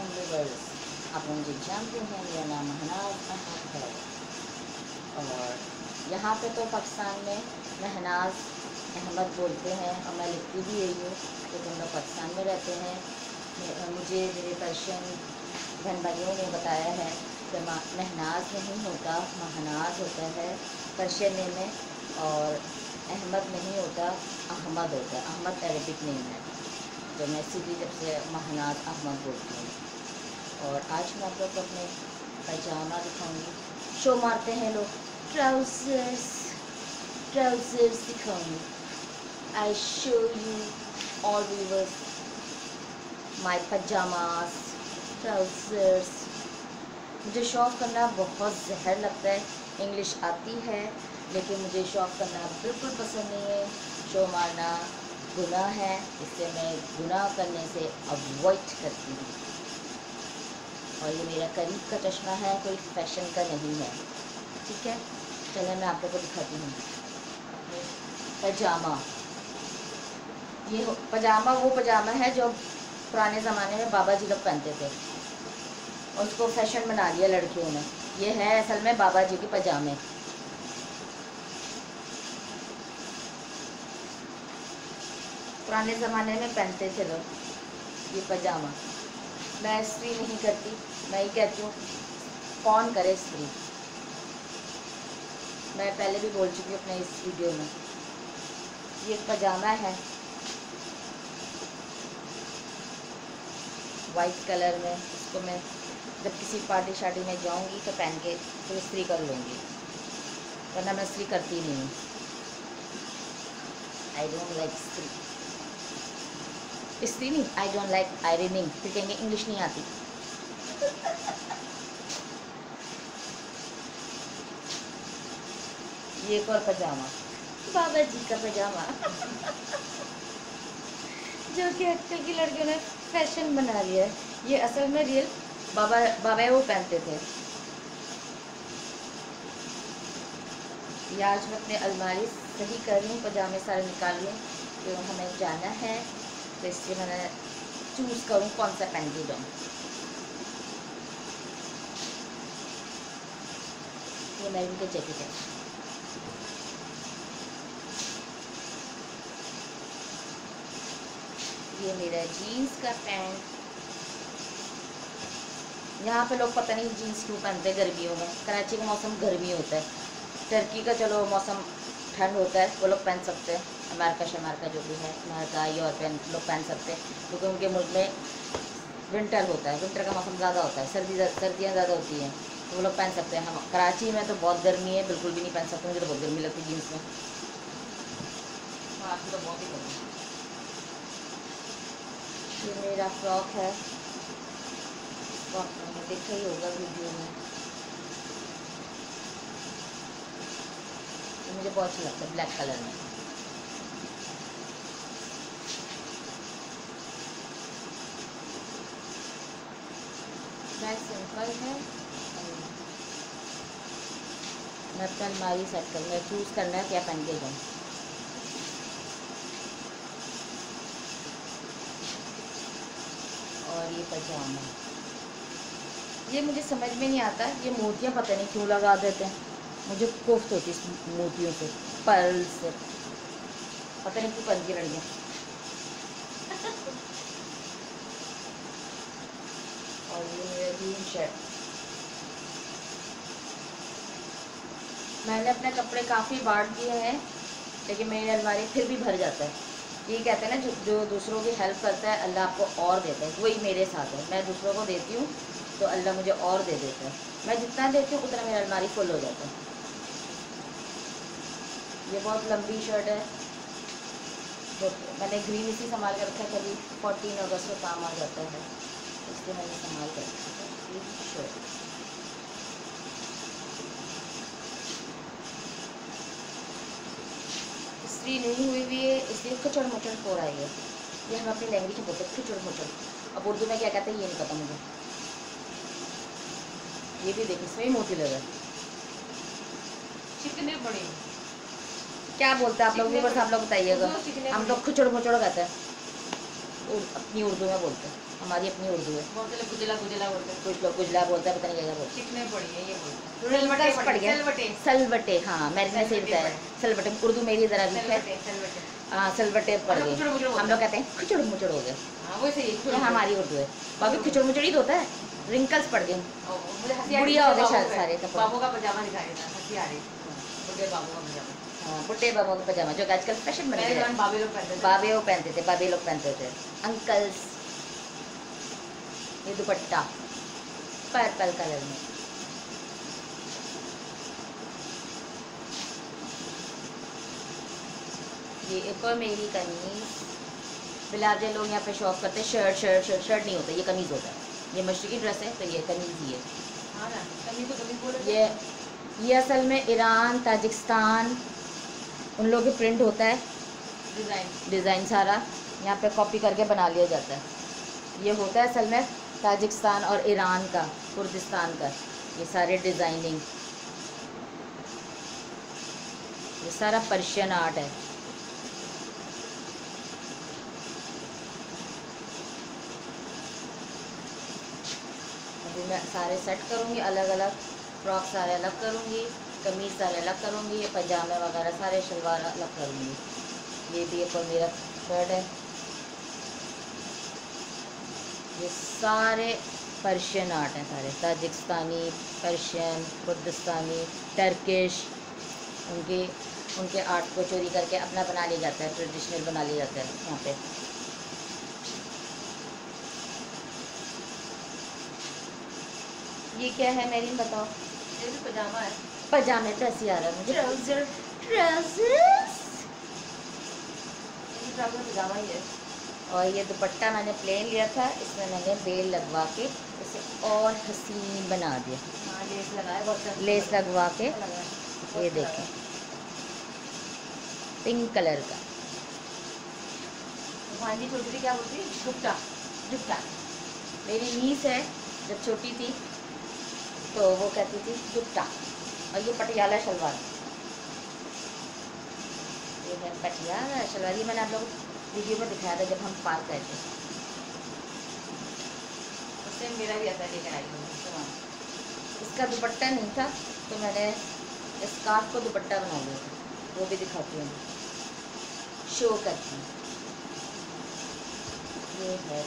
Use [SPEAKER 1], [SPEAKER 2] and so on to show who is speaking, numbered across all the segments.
[SPEAKER 1] अलैक्म viewers आप मुझे जानते हैं मेरा नाम महनाज अहमद है। और यहाँ पे तो पाकिस्तान में महनाज अहमद बोलते हैं और मैं लिखती भी यही हूँ क्योंकि हम लोग पाकिस्तान में रहते हैं। मुझे मेरे पर्शियन बहन भाइयों ने बताया है कि महनाज नहीं होता, महनाज होता है पर्शियन नेम में, और अहमद नहीं होता, अहमद होता है। अहमद अरबिक नेम है तो मैं सीधी जब से महनाज अहमद बोलती हूँ। और आज मैं आप लोग को अपने पैजामा दिखाऊँगी। शो मारते हैं लोग। ट्राउजर्स ट्राउजर्स दिखाऊँगी। I show you all viewers my pyjamas trousers मुझे शौक करना बहुत जहर लगता है। इंग्लिश आती है, लेकिन मुझे शौक करना बिल्कुल पसंद नहीं है। शो मारना गुनाह है इससे मैं गुनाह करने से अवॉइड करती हूँ। और ये मेरा करीब का चश्मा है, कोई फ़ैशन का नहीं है। ठीक है? चलिए मैं आप लोग को दिखाती हूँ। पजामा। ये पजामा, वो पजामा है जो पुराने ज़माने में बाबा जी लोग पहनते थे। उसको फ़ैशन बना लिया लड़कियों ने। ये है असल में बाबा जी के पजामे। पुराने ज़माने में पहनते थे लोग ये पजामा। मैं स्त्री नहीं करती, मैं ही कहती हूँ, कौन करे स्त्री? मैं पहले भी बोल चुकी हूँ अपने इस वीडियो में। ये पजामा है। वाइट कलर में, इसको मैं जब किसी पार्टी शार्टी में जाऊँगी तो पहन के फिर तो स्त्री कर लूँगी। वरना मैं स्त्री करती नहीं हूँ। आई डोंट लाइक स्त्री। नहीं आई डोंट लाइक आयरनिंग फिर कहेंगे इंग्लिश नहीं आती. ये एक और पजामा. बाबा जी का पजामा. जो कि आजकल की लड़कियों ने फ़ैशन बना लिया है. ये असल में रियल बाबा बाबा वो पहनते थे. ये आज मैं अपने अलमारी सही कर रही हूँ, पजामे सारे निकाल हूँ क्यों हमें जाना है. तो इसलिए मैंने चूज़ करूँ कौन सा पहन के जाऊँ ये मेरी के जैकेट है ये मेरा जीन्स का पैंट यहाँ पे लोग पता नहीं जीन्स क्यों पहनते, गर्मियों में। कराची का मौसम गर्मी होता है। टर्की का चलो मौसम ठंड होता है, वो लोग पहन सकते हैं। अमेरिका शमेरिका जो भी है अमेरिका यूरोपियन लोग पहन सकते हैं क्योंकि उनके मुल्क में विंटर होता है विंटर का मौसम ज़्यादा होता है सर्दी सर्दियाँ ज़्यादा होती हैं तो वो लोग पहन सकते हैं। हम कराची में तो बहुत गर्मी है बिल्कुल भी नहीं पहन सकते मुझे तो बहुत गर्मी लगती है जीन्स में। तो बहुत ही गर्मी ये मेरा फ्रॉक है। फ्रॉक मैंने देखा ही होगा वीडियो में। मुझे बहुत अच्छा लगता है ब्लैक कलर में। सिंपल है। मैं अपना अलमारी सेट कर, मैं चूज़ करना है क्या पहन के जाऊँ और ये पजामा। ये मुझे समझ में नहीं आता, ये मोतियाँ पता नहीं क्यों लगा देते हैं। मुझे कोफ्त होती है मोतियों से, पर्ल से। पता नहीं क्यों पहन की लड़कियाँ और ये शर्ट मैंने अपने कपड़े काफ़ी बांट दिए हैं, लेकिन मेरी अलमारी फिर भी भर जाता है। ये कहते हैं ना, जो जो दूसरों की हेल्प करता है, अल्लाह आपको और देता है। वही मेरे साथ है। मैं दूसरों को देती हूँ तो अल्लाह मुझे और दे देता है। मैं जितना देती हूँ, उतना मेरी अलमारी फुल हो जाता है। ये बहुत लंबी शर्ट है। तो मैंने ग्रीन इसी संभाल कर रखा है, कभी फोर्टीन अगस्त को काम आ जाता है। इसलिए मैंने संभाल कर रखा है। स्त्री नहीं हुई हुई है इसलिए खचड़ मचड़ हो रहा है ये हम अपनी लैंग्वेज में बोलते हैं खिचड़ मुचड़ अब उर्दू में क्या कहते हैं ये नहीं पता मुझे। ये भी देखिए इसमें मोटी लग रहा है।
[SPEAKER 2] चिकने बड़े।
[SPEAKER 1] क्या बोलते हैं आप लोग?
[SPEAKER 2] चिकने
[SPEAKER 1] बस आप लोग बताइएगा। हम। लोग खुचड़ मुचड़ कहते हैं। अपनी उर्दू में बोलते हैं। हमारी अपनी उर्दू है।
[SPEAKER 2] गुजला गुजला बोलते हैं।
[SPEAKER 1] कुछ लोग गुजला बोलते हैं पता नहीं क्या बोलते
[SPEAKER 2] सीखने पड़ी है ये बोलते हैं?
[SPEAKER 1] हैं पड़ गया। हाँ मैंने बताया। सलवटे उर्दू मेरी ज़रा वीक है। हाँ सलवटे पड़ गए। हम लोग कहते हैं खुचड़ मुचड़ हो गए।
[SPEAKER 2] हाँ ही
[SPEAKER 1] हमारी उर्दू है। बाकी खुचड़ मुचड़ ही तो होता है। रिंकल्स पड़ गए। बुढ़िया हो गए सारे
[SPEAKER 2] बाबू का पजामा दिखा रही था हँसी आ रही बाबू का पजामा।
[SPEAKER 1] हाँ बुढ़े बाबा का पजामा जो आजकल फ़ैशन बन गया
[SPEAKER 2] बाबे लोग पहनते थे।
[SPEAKER 1] बाबे वो पहनते थे बाबे लोग पहनते थे। अंकल्स ये दुपट्टा पर्पल कलर में। ये एक और मेरी कमीज बिलावजे लोग यहाँ पे शॉप करते हैं शर्ट शर्ट शर्ट शर्ट नहीं होता ये कमीज होता है। ये मशरकी ड्रेस है तो ये कमीज ही है।
[SPEAKER 2] हाँ कमी
[SPEAKER 1] ये ये असल में ईरान ताजिकिस्तान उन लोगों के प्रिंट होता है।
[SPEAKER 2] डिज़ाइन
[SPEAKER 1] डिज़ाइन सारा। यहाँ पे कॉपी करके बना लिया जाता है। ये होता है असल में ताजिकिस्तान और ईरान का कुर्दिस्तान का। ये सारे डिज़ाइनिंग ये सारा पर्शियन आर्ट है। अभी मैं सारे सेट करूँगी अलग अलग फ्रॉक सारे अलग करूँगी। कमीज सारे अलग करूँगी, ये पजामे वगैरह सारे शलवार अलग करूँगी। ये भी और मेरा शर्ट है। ये सारे पर्शियन आर्ट हैं सारे। ताजिकिस्तानी पर्शियन कुर्दिस्तानी टर्किश उनके उनके आर्ट को चोरी करके अपना बना लिया जाता है ट्रेडिशनल बना लिया जाता है यहाँ पे। ये क्या है मेरी, बताओ?
[SPEAKER 2] ये भी पजामा है।
[SPEAKER 1] पजामे तो ऐसे ही आ रहा है मुझे।
[SPEAKER 2] ट्राउज़र
[SPEAKER 1] ट्राउजर्स
[SPEAKER 2] ट्राउज़र पजामा ही है।
[SPEAKER 1] और ये दुपट्टा मैंने प्लेन लिया था इसमें मैंने बेल लगवा के इसे और हसीन बना दिया।
[SPEAKER 2] हाँ लेस लगाया बहुत अच्छा।
[SPEAKER 1] लेस लगवा के। ये
[SPEAKER 2] अच्छा
[SPEAKER 1] देखें। पिंक कलर का।
[SPEAKER 2] भांजी छोटी थी क्या बोलती
[SPEAKER 1] मेरी नीस है जब छोटी थी तो वो कहती थी दुपट्टा और ये पटियाला शलवार। ये है पटियाला शलवार। ये मैंने आप लोग वीडियो में दिखाया था जब हम पार्क गए थे।
[SPEAKER 2] उससे मेरा भी ऐसा लेकर आई हूँ।
[SPEAKER 1] हाँ। इसका दुपट्टा नहीं था तो मैंने स्कार्फ को दुपट्टा बना लिया था। वो भी दिखाती हूँ। शो करती हूँ। ये है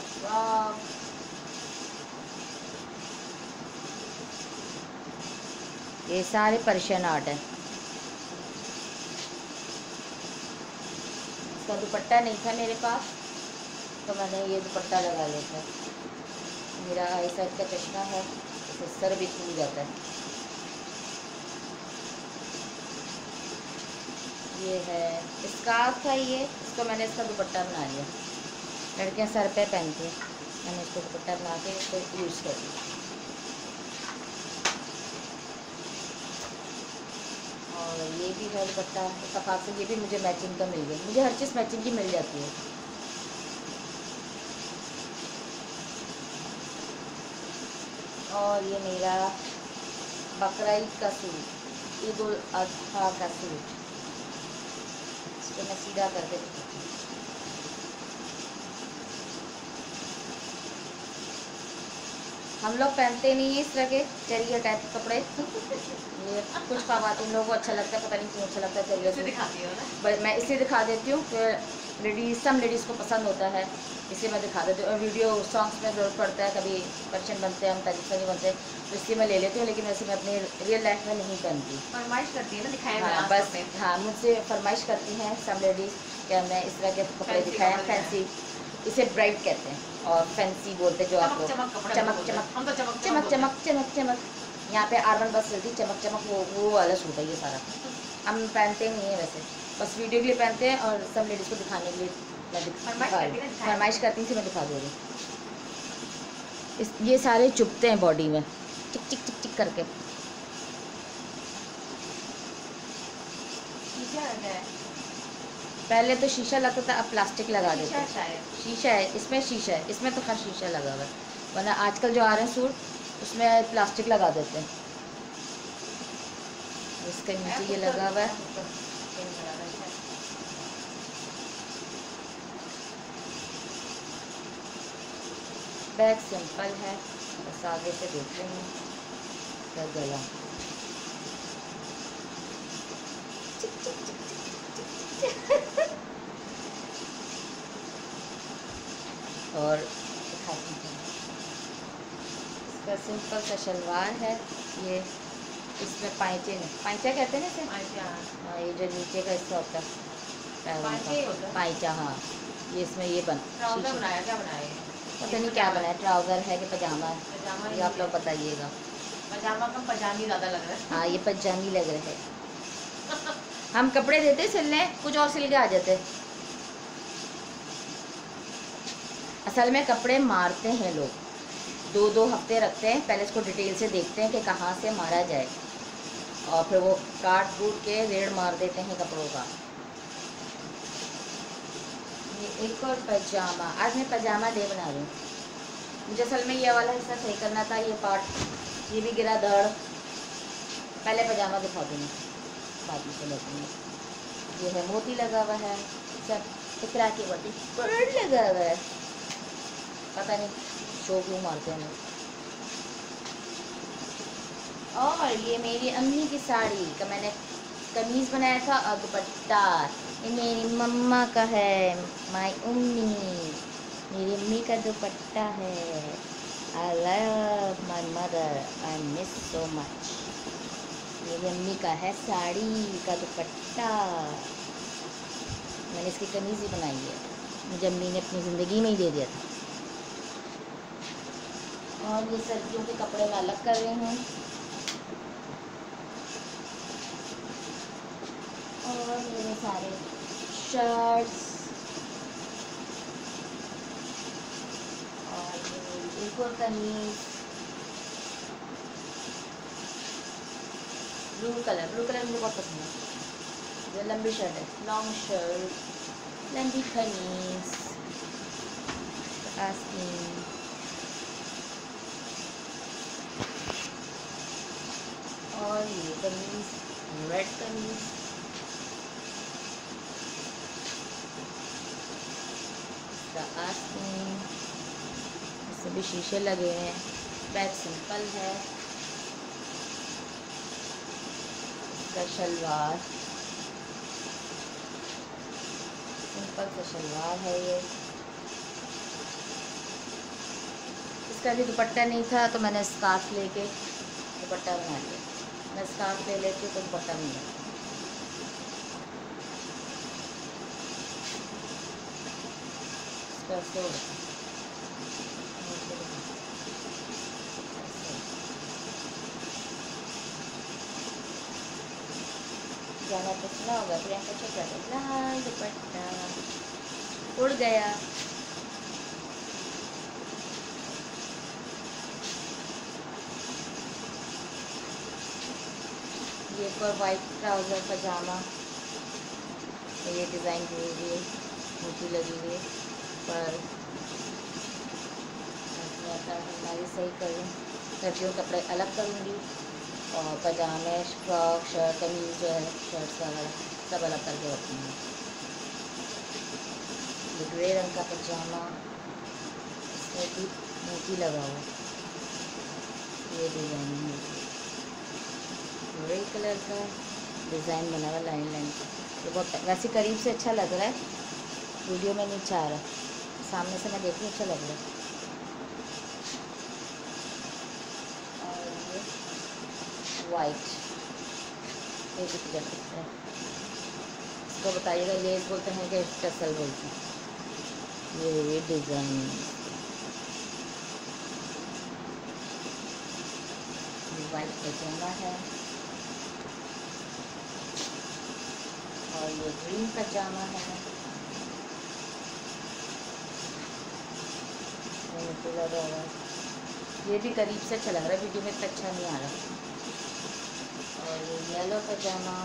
[SPEAKER 1] ये सारे पर्शियन आर्ट है। इसका दुपट्टा नहीं था मेरे पास तो मैंने ये दुपट्टा लगा लिया था मेरा आई साइड का चश्मा है इससे सर भी खुल जाता है। ये है स्कार्फ था ये, इसको मैंने इसका दुपट्टा बना लिया। लड़कियाँ सर पे पहनती हैं, मैंने इसको दुपट्टा बना के इसको यूज़ कर दिया। और ये भी है दुपट्टा सफ़ा से ये भी मुझे मैचिंग का मिल गया मुझे हर चीज़ मैचिंग की मिल जाती है। और ये मेरा बकर का सूट, ईद उल अजहा का सूट। इसको मैं सीधा करके दिखाती हूँ। हम लोग पहनते नहीं है इस तरह के चरिया टाइप के कपड़े। ये कुछ खावातीन लोगों को अच्छा लगता है पता नहीं क्यों अच्छा लगता है
[SPEAKER 2] हो
[SPEAKER 1] बट मैं इसलिए दिखा देती हूँ कि लेडीज़ सब लेडीज़ को पसंद होता है इसलिए मैं दिखा देती हूँ। और वीडियो सॉन्ग्स में ज़रूरत पड़ता है कभी पर्शन बनते हैं हम ताजिस्तानी बनते हैं तो इसलिए मैं ले लेती हूँ लेकिन वैसे मैं अपनी रियल लाइफ में नहीं पहनती।
[SPEAKER 2] फरमाइश करती है ना दिखाए
[SPEAKER 1] हाँ बस हाँ मुझसे फरमाइश करती हैं सब लेडीज़ क्या मैं इस तरह के कपड़े दिखाएँ फैंसी इसे ब्राइट कहते हैं। और फैंसी बोलते जो आप
[SPEAKER 2] चमक
[SPEAKER 1] लोग।
[SPEAKER 2] चमक
[SPEAKER 1] चमक चमक।
[SPEAKER 2] हम तो चमक
[SPEAKER 1] चमक चमक चमक चमक यहाँ पे आर्बन बस चलती चमक चमक वो वो वाला सूट है ये सारा। हम पहनते नहीं है वैसे। बस वीडियो के लिए पहनते हैं और सब लेडीज़ को दिखाने के लिए मैं
[SPEAKER 2] फरमाइश करती है
[SPEAKER 1] मैं दिखा दे रही इस ये सारे चुपते हैं बॉडी में। टिक टिक टिक टिक करके।
[SPEAKER 2] है?
[SPEAKER 1] पहले तो शीशा लगता था अब प्लास्टिक लगा देते
[SPEAKER 2] शीशा
[SPEAKER 1] हैं। शीशा है इसमें शीशा है इसमें तो खैर शीशा लगा हुआ है। वरना आजकल जो आ रहे हैं सूट उसमें प्लास्टिक लगा देते हैं। इसके नीचे ये लगा हुआ है। बैग सिंपल है बस आगे से देख रहे हैं गला। और दिखाती हूँ इसका सिंपल सा शलवार है। ये इसमें पाइचे नहीं पाइचा कहते हैं ना इसे?
[SPEAKER 2] हाँ।
[SPEAKER 1] हाँ ये जो नीचे का हिस्सा होता है।
[SPEAKER 2] पाइचा ही है।
[SPEAKER 1] हाँ। ये इसमें ये बन
[SPEAKER 2] ट्राउज़र
[SPEAKER 1] शीशे-
[SPEAKER 2] बनाया क्या बनाया है?
[SPEAKER 1] पता नहीं क्या बनाया। ट्राउज़र है कि पजामा? है ये आप लोग बताइएगा।
[SPEAKER 2] पजामा कम पजामी ज़्यादा लग रहा है।
[SPEAKER 1] हाँ ये पजामी लग रहे हैं। हम कपड़े देते सिलने कुछ और सिल के आ जाते असल में कपड़े मारते हैं लोग। दो दो हफ़्ते रखते हैं, पहले इसको डिटेल से देखते हैं कि कहाँ से मारा जाए। और फिर वो काट कूट के रेड मार देते हैं कपड़ों का। ये एक और पजामा। आज मैं पजामा डे बना रही हूँ। मुझे असल में ये वाला हिस्सा सही करना था, ये पार्ट ये भी गिरा धड़ पहले पजामा दिखा दूँगी बाद में जाऊँगी ये है मोती लगा हुआ है। सब इकरा के मोती बड़ लगा हुआ है। पता नहीं शो क्यों मारते हैं और ये मेरी अम्मी की साड़ी का मैंने कमीज़ बनाया था और दुपट्टा ये मेरी मम्मा का है, माय उम्मी। मेरी अम्मी का दुपट्टा है। I love my mother I miss so much मेरी अम्मी का है साड़ी का दुपट्टा मैंने इसकी कमीज़ ही बनाई है। मुझे अम्मी ने अपनी ज़िंदगी में ही दे दिया था। और ये सर्दियों के कपड़े मैं अलग कर रही हूँ। और मेरे सारे शर्ट्स और एक और कमीज। ब्लू कलर ब्लू कलर मुझे बहुत पसंद है। ये लंबी शर्ट है लॉन्ग शर्ट लंबी कमीज। आस्तीन कमीज इसका आस्तीन इससे भी शीशे लगे हैं। बैक सिंपल है। शलवार सिंपल सा शलवार है ये। इसका भी दुपट्टा नहीं था तो मैंने स्कार्फ लेके दुपट्टा बना लिया। मैं स्कार्फ ले लेती तो दुपट्टा नहीं लगता इसका ऐसे होता है। है। ऐसे। तो होगा प्रियंका चोपड़ा का दुपट्टा उड़ गया और वाइट ट्राउज़र पजामा। तो ये डिज़ाइन की हुई है मोती लगी हुई है, पर है हमारी सही करूँ। सर्दियों कपड़े अलग करूँगी और पजामे, फ्रॉक, शर्ट, कमीज जो है, शर्ट्स वगैरह सब अलग करके रखूँगी। ये ग्रे रंग का पजामा, इसमें भी लगा हुआ ये डिज़ाइन मोती ग्रे कलर का डिज़ाइन बना हुआ लाइन लाइन का ये बहुत वैसे करीब से अच्छा लग रहा है। वीडियो में नहीं आ रहा। सामने से मैं देख रही अच्छा लग रहा है। और ये वाइट ये पिक्चर है। इसको बताइएगा लेस बोलते हैं कि टसल बोलते हैं। ये ये डिज़ाइन वाइट पजामा है और ये ग्रीन पजामा है। ये भी करीब से लग रहा है, वीडियो में इतना अच्छा नहीं आ रहा। और ये येलो पजामा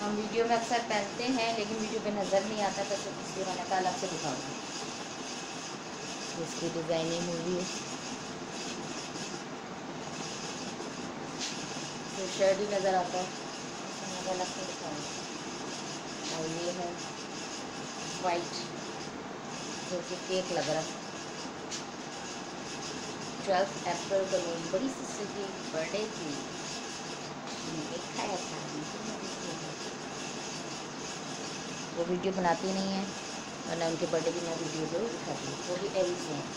[SPEAKER 1] हम वीडियो में अक्सर पहनते हैं, लेकिन वीडियो पे नज़र नहीं आता तो इसलिए मैंने कहा अलग से दिखाऊँगी। इसकी डिज़ाइनिंग हुई है। तो शर्ट ही नज़र आता है इसमें मैं अलग से दिखाऊँगी। और ये है वाइट जो कि केक लग रहा है। ट्वेल्थ अप्रैल को मेरी बड़ी सिस्टर की बर्थडे थी। मैंने खाया था वो वीडियो बनाती नहीं है वरना उनके बर्थडे की मैं वीडियो ज़रूर दिखाती हूँ। वो भी एल से हैं।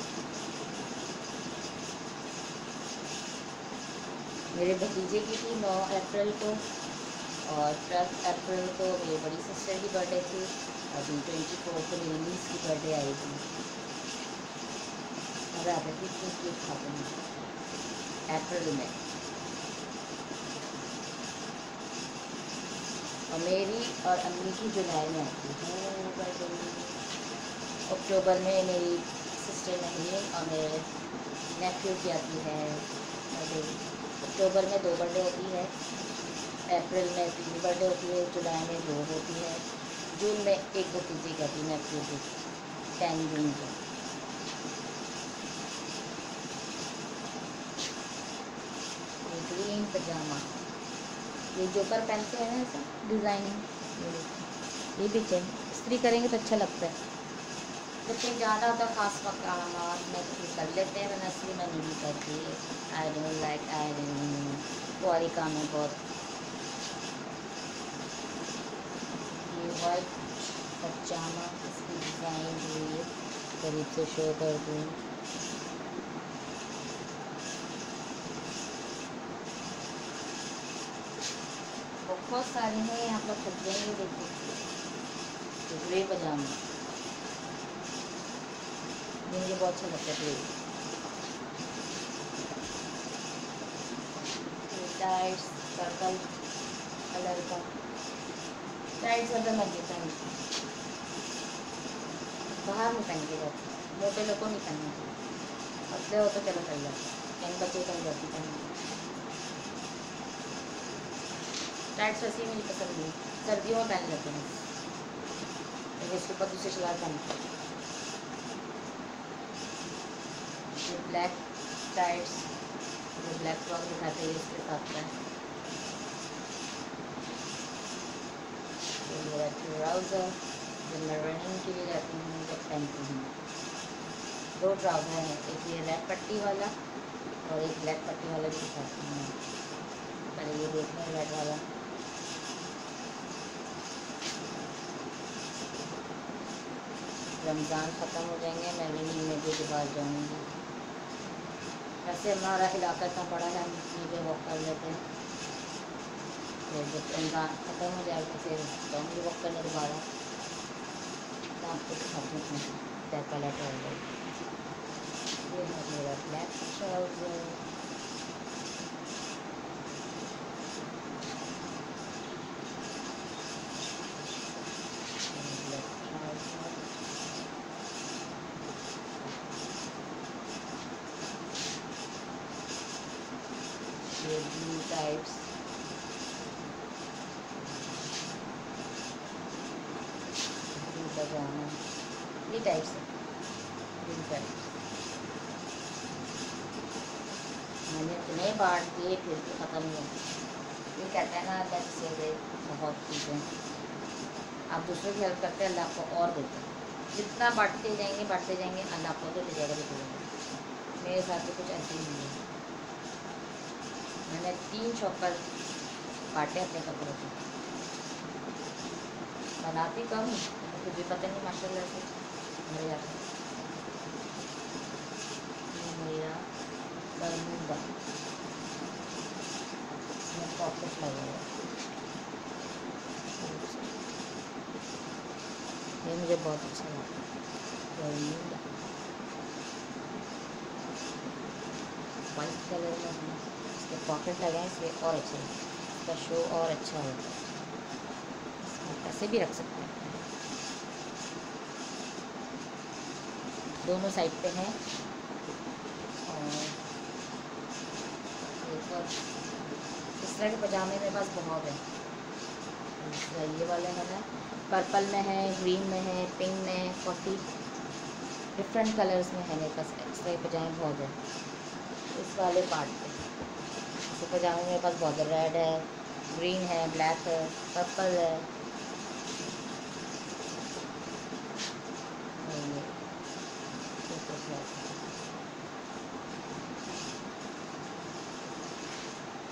[SPEAKER 1] मेरे भतीजे की थी नौ अप्रैल को। और ट्वेल्थ अप्रैल को मेरी बड़ी सिस्टर की बर्थडे थी अभी ट्वेंटी फोर को मेरी नीस की बर्थडे आई थी। केक केक अप्रैल में। और मेरी और अम्मी की जुलाई में आती है। अक्टूबर में मेरी सिस्टर नहीं और मेरे नेफ्यू की आती है। अक्टूबर में दो बर्थडे होती है। अप्रैल में तीन बर्थडे होती है, जुलाई में दो होती है, जून में एक भतीजी का थी नेफ्यू की टेन जून को। ग्रीन पजामा ये जोकर पहनते हैं ना ऐसा डिज़ाइनिंग ये भी चाहिए इस्त्री करेंगे तो अच्छा लगता है। तो कहीं ज़्यादा होता खास मकाम में तो कर लेते हैं वरना इसलिए मैं नहीं करती। आई डोंट लाइक आयरन वो वाली काम है बहुत वाइट पजामा इसकी डिज़ाइन हुई है, करीब से शो कर दूँ। बहुत सारे हैं यहाँ पर थक जाएँगे देखो ग्रे पजामा। मुझे बहुत अच्छा लगता है ग्रे टाइट्स पर्पल कलर का। टाइट्स ज़्यादा मैं देता नहीं बाहर में पहन के जाती मोटे लोग को नहीं पहनना चाहिए पतले हो तो चलो चल जाता कहीं जाती पहन टाइट्स वैसे ही मुझे पसंद नहीं। सर्दियों में पहन लेते हैं। लेकिन इसके ऊपर दूसरी पहनते हैं ब्लैक टाइट्स ब्लैक फ्रॉक दिखाते हैं, इसके साथ का ये मेरा ट्राउज़र जब मैं रनिंग के लिए जाती हूँ जब पहनती हूँ दो ट्राउज़र हैं एक ये रेड पट्टी वाला और एक ब्लैक पट्टी वाला भी दिखाती हूँ पहले ये देख लें रेड वाला रमज़ान ख़त्म हो जाएँगे मैं रनिंग में भी दोबारा जाऊँगी वैसे हमारा इलाका इतना बड़ा है हम पे वॉक कर लेते हैं फिर उनका ख़त्म हो जाएगा फिर जाऊँगी वक्त करने दोबारा तो आपको दिखाती हूँ कलर है ये मेरा ब्लैक ट्राउज़र ब्लैक ट्राउज़र ये ब्लू टाइप्स ब्लू पजामा ये टाइप्स है ब्लू टाइप्स बांट दिए फिर भी ख़त्म नहीं ये कहते हैं ना, अल्लाह से दे बहुत चीज़ें आप दूसरे की हेल्प करते हैं, अल्लाह आपको और देते हैं। जितना बांटते जाएँगे बांटते जाएँगे, अल्लाह देते जाएगा देते जाएगा मेरे साथ तो कुछ ऐसे ही नहीं है। मैंने तीन पर बांटे अपने कपड़ों के बनाती कम फिर भी पता नहीं, माशाल्लाह से। मिल जाता है। ये मेरा बरमूडा इसमें पॉकेट लगा है ये मुझे बहुत अच्छा लगा वाइट कलर में है इसके पॉकेट लगे हैं इसलिए और अच्छे हैं इसका शो और अच्छा होगा पैसे भी रख सकते हैं दोनों साइड पे हैं और तरह के पजामे मेरे पास बहुत है। ये वाले हैं पर्पल में है ग्रीन में है पिंक में है कॉफ़ी डिफरेंट कलर्स में है मेरे पास के पजामे बहुत है। इस वाले पार्ट पे। पजामे मेरे पास बहुत रेड है ग्रीन है ब्लैक है पर्पल है है।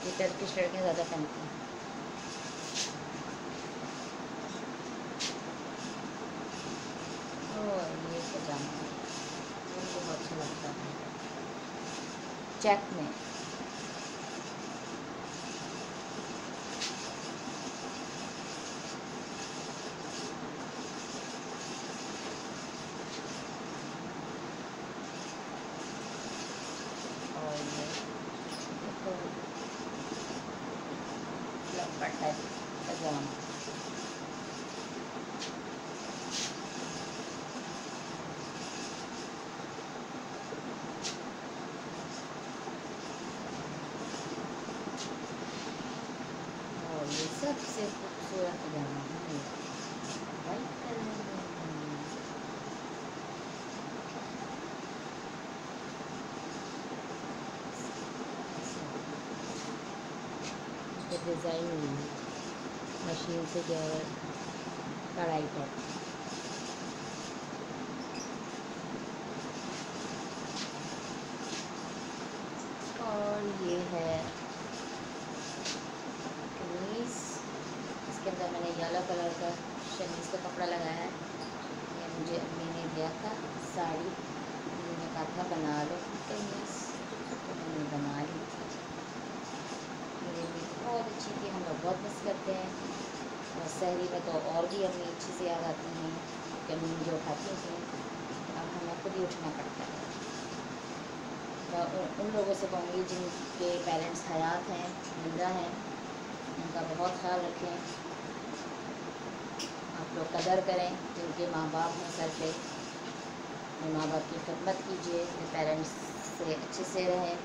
[SPEAKER 1] ये टर्किश लड़कियाँ ज़्यादा पहनती हैं। बहुत अच्छा लगता है। चेक में और ये देखो लंबा टाइप पजामा और ये सबसे खूबसूरत पजामा है वाइट कलर में इसमें डिज़ाइन हुई है मशीन से जो है कढ़ाई पर और ये है कमीज इसके अंदर मैंने येलो कलर का शमीज का कपड़ा लगाया ये मुझे अम्मी ने दिया था साड़ी। उन्होंने कहा था, बना लो। कमीज तो मैंने बना ली। थी मेरी अम्मी बहुत अच्छी थी। हम लोग बहुत मिस करते हैं। और शहरी में तो और भी अम्मी अच्छी से याद आती हैं कि अम्मी जो उठाती थी अब हमें खुद ही उठना पड़ता है। मैं उन- लोगों से कहूँगी जिनके पेरेंट्स हयात हैं ज़िंदा हैं, उनका बहुत ख्याल रखें। लोग कदर करें, जिनके माँ बाप हैं सर पे। अपने माँ बाप की खिदमत कीजिए, अपने पेरेंट्स से अच्छे से रहें।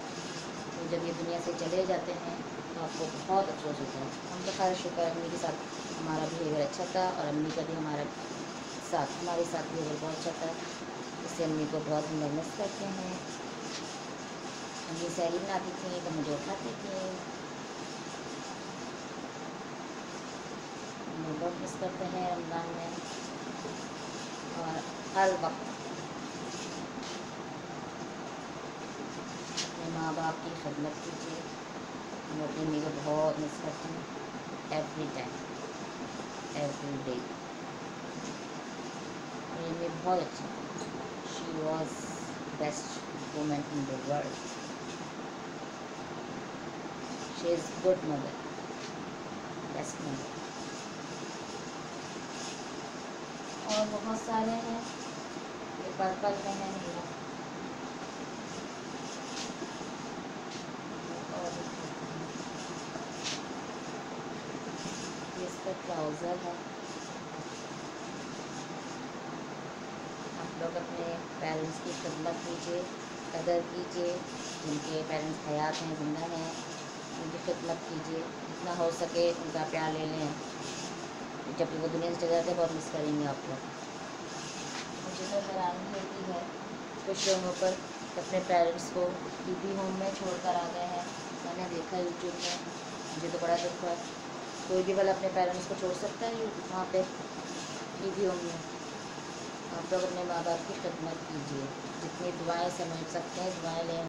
[SPEAKER 1] तो जब ये दुनिया से चले जाते हैं तो आपको बहुत अफसोस होता है। हम तो खैर शुक्र अम्मी के साथ, हमारा बिहेवियर अच्छा था और अम्मी का भी हमारा साथ, हमारे साथ बिहेवियर बहुत अच्छा था। इससे अम्मी को बहुत हम मिस करते हैं। अम्मी सैली बनाती थी तो मुझे उठाती थी। बहुत मिस करते हैं रमज़ान में और हर वक्त। अपने माँ बाप की खिदमत कीजिए। हम अपनी बहुत मिस करते हैं। एवरी टाइम एवरी डे मेरी बहुत अच्छी she was best women in the world she is good mother best mother और बहुत सारे हैं। ये पर्पल में है, नीला। ट्राउज़र है। आप लोग अपने पेरेंट्स की खिदमत कीजिए, कदर कीजिए। जिनके पेरेंट्स हयात हैं, ज़िंदा हैं, उनकी खिदमत कीजिए। जितना हो सके उनका प्यार ले लें। जब वो दुनिया से चले जाते हैं बहुत मिस करेंगे आप लोग। तो हैरानी होती है। कुछ लोगों पर अपने पेरेंट्स को टीबी होम में छोड़ कर आ गए हैं। मैंने देखा यूट्यूब में। मुझे तो बड़ा दुख है कोई भी वाला अपने पेरेंट्स को छोड़ सकता है वहाँ पे? टीबी होम में। आप लोग अपने माँ बाप की खिदमत कीजिए। जितनी दुआएँ समझ सकते हैं, दुआएँ लें।